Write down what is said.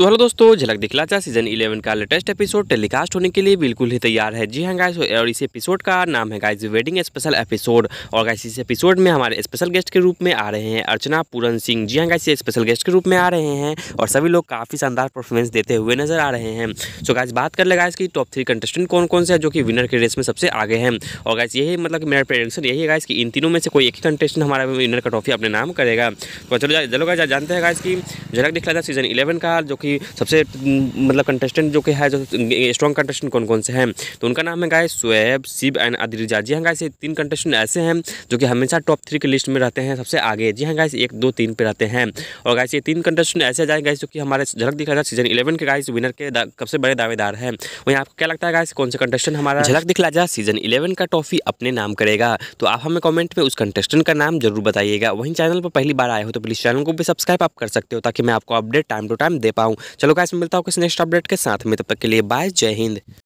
तो हेलो दोस्तों, झलक दिखला चाह सीज़न 11 का लेटेस्ट एपिसोड टेलीकास्ट होने के लिए बिल्कुल ही तैयार है। जी हाँ गाइस और इस एपिसोड का नाम है गाइस वेडिंग स्पेशल एपिसोड और गाइस इस एपिसोड में हमारे स्पेशल गेस्ट के रूप में आ रहे हैं अर्चना पूरन सिंह। जी हाँ गाइस स्पेशल गेस्ट के रूप में आ रहे हैं और सभी लोग काफ़ी शानदार परफॉर्मेंस देते हुए नज़र आ रहे हैं। सो गाइस बात कर ले गाइस की टॉप थ्री कंटेस्टेंट कौन कौन से है जो कि विनर के रेस में सबसे आगे हैं। और गाइस यही मतलब मेरा प्रेडिक्शन यही है गाइस कि इन तीनों में से कोई एक ही कंटेस्टेंट हमारा विनर का ट्रॉफी अपने नाम करेगा। तो चलो चलो जानते हैं गाइस की झलक दिखला था सीज़न इलेवन का जो कि सबसे मतलब कंटेस्टेंट जो कि है, जो स्ट्रॉन्ग कंटेस्टेंट कौन कौन से हैं? तो उनका नाम है गाय सुएब शिव एंड अदिरजा जी हाँ गाइस ये तीन कंटेस्टेंट ऐसे हैं जो कि हमेशा टॉप थ्री की लिस्ट में रहते हैं, सबसे आगे। जी हाँ गाइस एक, दो, तीन पे रहते हैं। और गाइस ये तीन कंटेस्टेंट ऐसे जाए गाइस जो कि हमारे झलक दिखा था सीज़न इलेवन के गाइस विनर के सबसे बड़े दावेदार हैं। वहीं आपको क्या लगता है गाइस कौन से कंटेस्टेंट हमारा झलक दिखला जा सीज़न इलेवन का ट्रॉफी अपने नाम करेगा। तो आप हमें कॉमेंट में उस कंटेस्टेंट का नाम ज़रूर बताइएगा। वहीं चैनल पर पहली बार आए हो तो प्लीज़ चैनल को भी सब्सक्राइब आप कर सकते हो ताकि मैं आपको अपडेट टाइम टू टाइम दे पाऊँ। चलो गाइस मिलता हूँ किसी नेक्स्ट अपडेट के साथ। में तब तक के लिए बाय जय हिंद।